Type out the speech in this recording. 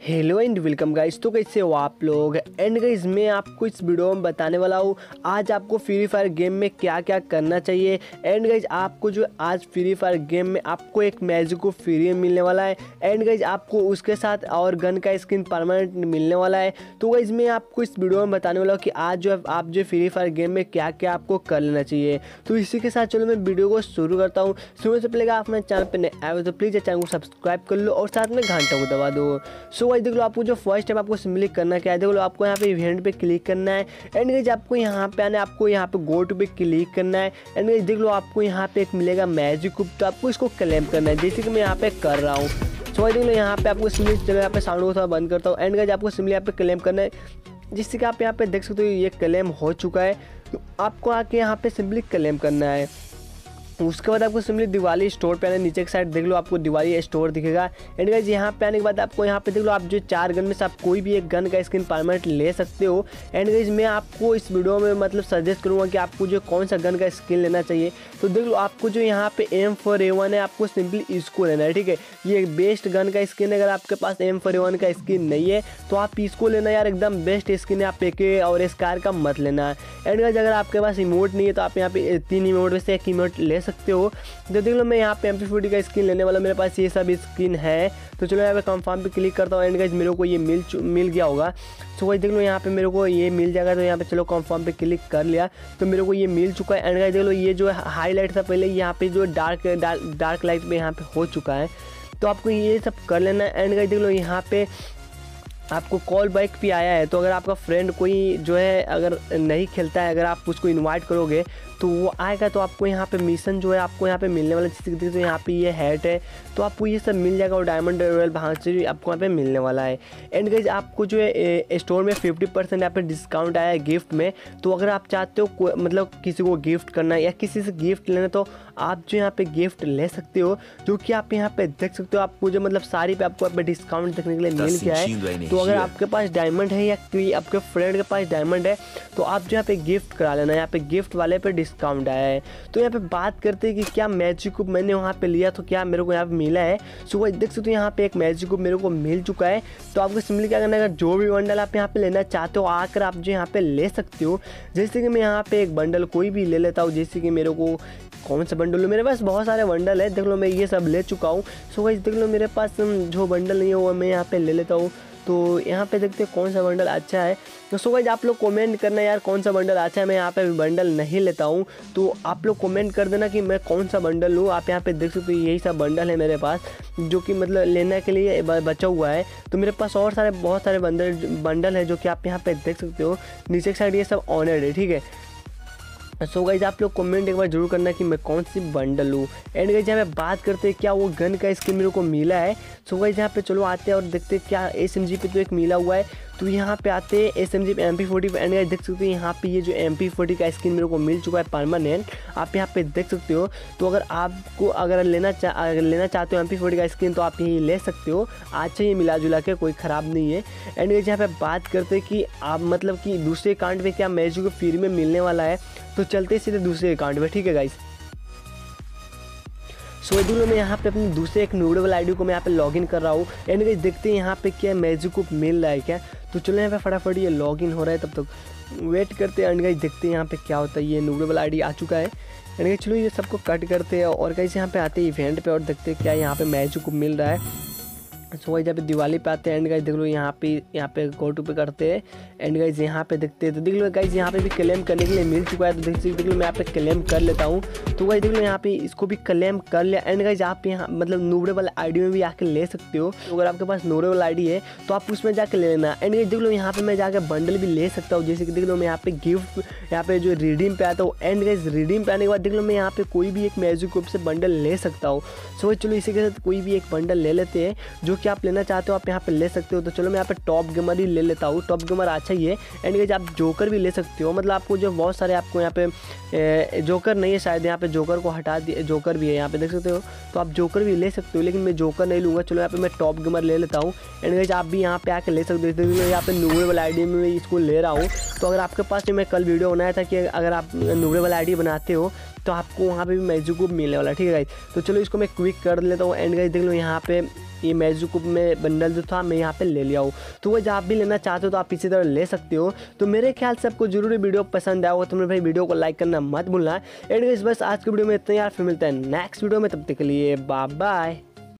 Hello and welcome guys तो कैसे हो आप लोग? एंड गाइस मैं आपको इस वीडियो में बताने वाला हूँ, आज आपको फ्री फायर गेम में क्या क्या करना चाहिए। एंड गाइस आपको जो आज फ्री फायर गेम में आपको एक मैजिक को फ्री मिलने वाला है। एंड गाइस आपको उसके साथ और गन का स्किन परमानेंट मिलने वाला है। तो गाइस मैं आपको इस वीडियो में बताने वाला हूँ कि आज जो आप जो फ्री फायर गेम में क्या क्या आपको कर लेना चाहिए। तो इसी के साथ चलो मैं वीडियो को शुरू करता हूँ। शुरू से पहले आप मेरे चैनल पर नए आए तो प्लीज़ चैनल को सब्सक्राइब कर लो और साथ में घंटा को दबा दो। सो गाइस देख लो आपको जो फ़र्स्ट टाइम आपको सिंपली करना क्या है देख लो आपको यहाँ पे इवेंट पे क्लिक करना है एंड गाइस आपको यहाँ पे आना है आपको यहाँ पे गो टू पे क्लिक करना है एंड गाइस देख लो आपको यहाँ पे एक मिलेगा मैजिक कुप तो आपको इसको क्लेम करना है जैसे कि मैं यहाँ पे कर रहा हूँ सो देख लो यहाँ पे आपको सिंपली चलो यहाँ पे साउंड को थोड़ा बंद करता हूँ एंड गाइस आपको सिंपली यहाँ पे क्लेम करना है जिससे कि आप यहाँ पे देख सकते हो ये क्लेम हो चुका है तो आपको आके यहाँ पे सिंपली क्लेम करना है उसके बाद आपको सिंपली दिवाली स्टोर पे आना नीचे की साइड देख लो आपको दिवाली स्टोर दिखेगा। एंड गाइज़ यहाँ पे आने के बाद आपको यहाँ पे देख लो आप जो चार गन में से आप कोई भी एक गन का स्किन परमानेंट ले सकते हो। एंड गाइज़ मैं आपको इस वीडियो में मतलब सजेस्ट करूँगा कि आपको जो कौन सा गन का स्किन लेना चाहिए। तो देख लो आपको जो यहाँ पे एम फोर ए वन है, आपको सिंपली इसको लेना है, ठीक है? ये बेस्ट गन का स्किन अगर आपके पास एम फोर ए वन का स्किन नहीं है तो आप इसको लेना यार, एकदम बेस्ट स्किन है, आप एक और इस कार का मत लेना। है एंड गाइज़ अगर आपके पास इमोट नहीं है तो आप यहाँ पे तीन इमोट में से एक इमोट ले सकते हो। तो देख लो मैं यहाँ पे एम पी का स्किन लेने वाला, मेरे पास ये सब स्किन है। तो चलो यहाँ पे कंफर्म पे क्लिक करता हूँ एंड गाइज़ मेरे को ये मिल मिल गया होगा। सो गाइज़ देख लो यहाँ पे मेरे को ये मिल जाएगा तो यहाँ पे चलो कंफर्म पे क्लिक कर लिया। तो मेरे को ये मिल चुका है। एंड गाइज़ देख लो ये जो हाईलाइट था पहले, यहाँ पे जो डार्क डार्क लाइट में यहाँ पे हो चुका है। तो आपको ये सब कर लेना एंड गाइज़ देख लो यहाँ पे आपको कॉल बैक भी आया है तो अगर आपका फ्रेंड कोई जो है अगर नहीं खेलता है अगर आप उसको इनवाइट करोगे तो वो आएगा तो आपको यहाँ पे मिशन जो है आपको यहाँ पे मिलने वाला चीज़ तो यहाँ पे ये हैट है तो आपको ये सब मिल जाएगा और डायमंड रॉयल वहाँ से आपको यहाँ पे मिलने वाला है। एंड गाइज़ आपको जो है स्टोर में फिफ्टी परसेंट यहाँ पे डिस्काउंट आया है गिफ्ट में तो अगर आप चाहते हो मतलब किसी को गिफ्ट करना या किसी से गिफ्ट लेना तो आप जो यहाँ पे गिफ्ट ले सकते हो जो कि आप यहाँ पे देख सकते हो। आपको जो मतलब सारी पे आपको यहाँ पे डिस्काउंट देखने के लिए मिल गया है। तो अगर आपके पास डायमंड है या कोई आपके फ्रेंड के पास डायमंड है तो आप जो यहाँ पे गिफ्ट करा लेना यहाँ पे गिफ्ट वाले पे डिस्काउंट आया है। तो यहाँ पे बात करते हैं कि क्या मैजिक कुप मैंने वहाँ पे लिया तो क्या मेरे को यहाँ पे मिला है? सो वही देख सकते हो यहाँ पे एक मैजिक कुप मेरे को मिल चुका है। तो आपको सिंपली क्या करना है अगर जो भी बंडल आप यहाँ पे लेना चाहते हो आकर आप जो यहाँ पे ले सकते हो। जैसे कि मैं यहाँ पे एक बंडल कोई भी ले लेता हूँ जैसे कि मेरे को कौन सा बंडल मेरे पास बहुत सारे बंडल है देख लो मैं ये सब ले चुका हूँ। सो गाइस देख लो मेरे पास जो बंडल नहीं है वो मैं यहाँ पे ले लेता हूँ। तो यहाँ पे देखते हैं कौन सा बंडल अच्छा है। तो सो गाइज़ आप लोग कमेंट करना यार कौन सा बंडल अच्छा है। मैं यहाँ पे अभी बंडल नहीं लेता हूँ। तो आप लोग कमेंट कर देना कि मैं कौन सा बंडल लूँ। आप यहाँ पे देख सकते हो, यही सब बंडल है मेरे पास, जो कि मतलब लेने के लिए बचा हुआ है। तो मेरे पास और सारे, बहुत सारे बंडल बंडल है, जो कि आप यहाँ पे देख सकते हो। नीचे साइड ये सब ऑनर्ड है, ठीक है? सो गाइज़ आप लोग कमेंट एक बार ज़रूर करना कि मैं कौन सी बंडल लूँ एंड गाइज़ यहाँ पे बात करते हैं क्या वो गन का स्किन मेरे को मिला है। सो गाइज़ यहाँ पे चलो आते हैं और देखते हैं क्या एस एम जी पे तो एक मिला हुआ है। तो यहाँ पे आते हैं S M G M P forty and देख सकते हो यहाँ पे ये जो एम पी फोर्टी का स्किन मेरे को मिल चुका है परमानेंट आप यहाँ पे देख सकते हो। तो अगर आपको अगर लेना चाह अगर लेना चाहते हो एम पी फोर्टी का स्किन तो आप यही ले सकते हो। अच्छा ये मिला जुला के, कोई ख़राब नहीं है। एंड यहाँ पे बात करते हैं कि आप मतलब कि दूसरे अकाउंट में क्या को फ्री में मिलने वाला है। तो चलते सीधे दूसरे अकाउंट पे, ठीक है गाइज़ सो so, मैं यहाँ पे अपनी दूसरे एक नूडल आई को मैं यहाँ पे लॉगिन कर रहा हूँ। एंड गई देखते हैं यहाँ पे क्या मैजिक को मिल रहा है क्या। तो चलो यहाँ पे फटाफट ये लॉगिन हो रहा है तब तक वेट करते हैं। एंड गई देखते हैं यहाँ पे क्या होता है। ये नूडल आईडी आ चुका है। एंड गई चलो ये सबको कट करते हैं। और गाइज़ यहाँ पे आते हैं इवेंट पर और देखते हैं क्या यहाँ पे मैजिक को मिल रहा है। सो गाइज़ जब दिवाली पे आते हैं एंड गाइज़ देख लो यहाँ पे यहाँ पे गो टू पे करते हैं। एंड गाइज़ यहाँ पे देखते हैं तो देख लो गाइज़ यहाँ पे भी क्लेम करने के लिए मिल चुका है। तो देख देख लो मैं यहाँ पे क्लेम कर लेता हूँ। तो गाइज़ देख लो यहाँ पे इसको भी क्लेम कर लिया। एंड गाइज़ आप यहाँ मतलब नूबड़े वाले आई में भी आके ले सकते हो। तो अगर आपके पास नूबड़े वाला आई है तो आप उसमें जाके ले लेना। एंड गाइज़ देख लो यहाँ पे मैं जाकर बंडल भी ले सकता हूँ। जैसे कि देख लो मैं यहाँ पे गिफ्ट यहाँ पे जो रिडीम पे आता हूँ। एंड गाइज़ रिडीम पे आने के बाद देख लो मैं यहाँ पे कोई भी एक मैजिक से बंडल ले सकता हूँ। सो चलो इसी के साथ कोई भी एक बंडल ले लेते हैं, जो कि आप लेना चाहते हो, आप यहाँ पे ले सकते हो। तो चलो मैं यहाँ पे टॉप गेमर ही ले लेता हूँ। टॉप गेमर अच्छा ही है। एंड गाइज़ आप जोकर भी ले सकते हो। मतलब आपको जो बहुत सारे आपको यहाँ पे जोकर नहीं है शायद, यहाँ पे जोकर को हटा दिए जोकर भी है यहाँ पे, देख सकते हो। तो आप जोकर भी ले सकते हो, लेकिन मैं जोकर नहीं लूँगा। चलो यहाँ पे मैं टॉप गेमर ले लेता हूँ। एंड गाइज़ आप भी यहाँ पे आके ले सकते हो। मैं यहाँ पे वाला आई में इसको ले रहा हूँ। तो अगर आपके पास मैं कल वीडियो बनाया था कि अगर आप नूबे वाला आई बनाते हो तो आपको वहाँ पे भी मैजिक मिलने वाला ठीक है गाइज़ तो चलो इसको मैं क्विक कर लेता हूँ। एंड गाइज़ देख लो यहाँ पे ये मैजिक में बंडल जो था, मैं यहाँ पे ले लिया हूँ। तो वह आप भी लेना चाहते हो तो आप इसी तरह ले सकते हो। तो मेरे ख्याल से आपको ज़रूरी वीडियो पसंद आया होगा तो मेरे भाई वीडियो को लाइक करना मत भूलना। एंड बस आज की वीडियो में इतना यार, फिर मिलता है नेक्स्ट वीडियो में, तब तक के लिए बाय बाय